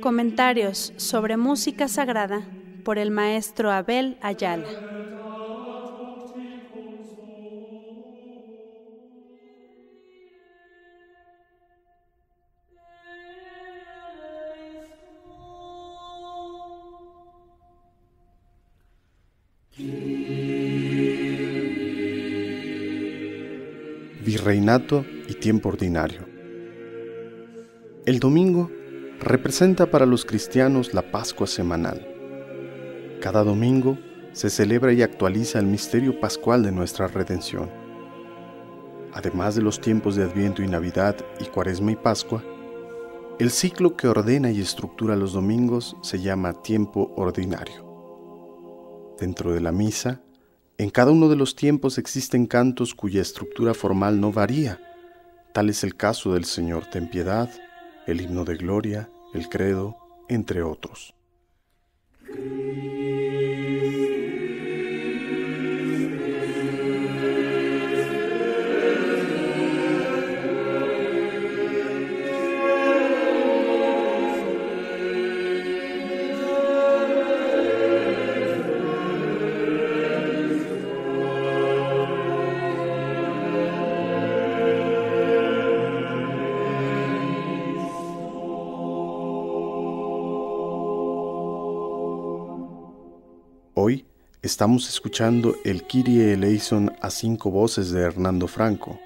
Comentarios sobre música sagrada por el maestro Abel Ayala. Virreinato y tiempo ordinario. El domingo representa para los cristianos la Pascua semanal. Cada domingo se celebra y actualiza el misterio pascual de nuestra redención. Además de los tiempos de Adviento y Navidad y Cuaresma y Pascua, el ciclo que ordena y estructura los domingos se llama tiempo ordinario. Dentro de la misa, en cada uno de los tiempos existen cantos cuya estructura formal no varía. Tal es el caso del Señor ten piedad, el himno de gloria, el credo, entre otros. Hoy estamos escuchando el Kyrie eleison a cinco voces de Hernando Franco.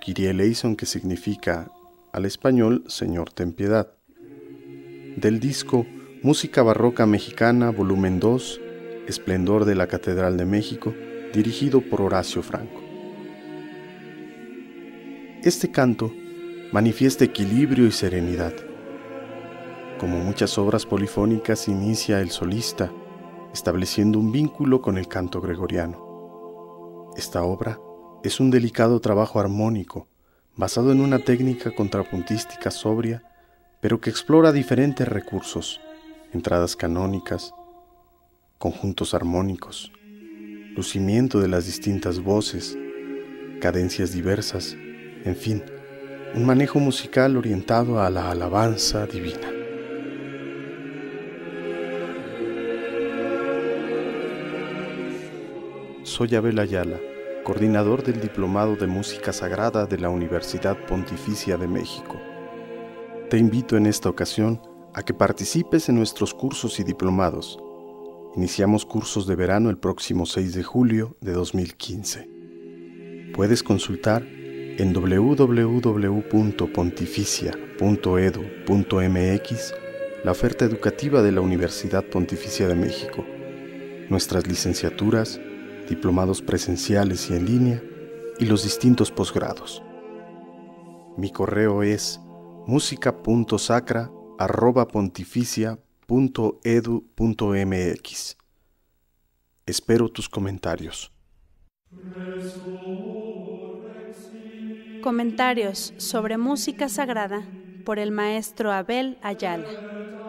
Kyrie eleison que significa al español Señor ten piedad. Del disco Música Barroca Mexicana, volumen 2, Esplendor de la Catedral de México, dirigido por Horacio Franco. Este canto manifiesta equilibrio y serenidad. Como muchas obras polifónicas inicia el solista, estableciendo un vínculo con el canto gregoriano. Esta obra es un delicado trabajo armónico, basado en una técnica contrapuntística sobria, pero que explora diferentes recursos, entradas canónicas, conjuntos armónicos, lucimiento de las distintas voces, cadencias diversas, en fin, un manejo musical orientado a la alabanza divina. Soy Abel Ayala, coordinador del Diplomado de Música Sagrada de la Universidad Pontificia de México. Te invito en esta ocasión a que participes en nuestros cursos y diplomados. Iniciamos cursos de verano el próximo 6 de julio de 2015. Puedes consultar en www.pontificia.edu.mx la oferta educativa de la Universidad Pontificia de México, nuestras licenciaturas, diplomados presenciales y en línea y los distintos posgrados. Mi correo es música.sacra.pontificia.edu.mx. Espero tus comentarios. Comentarios sobre música sagrada por el maestro Abel Ayala.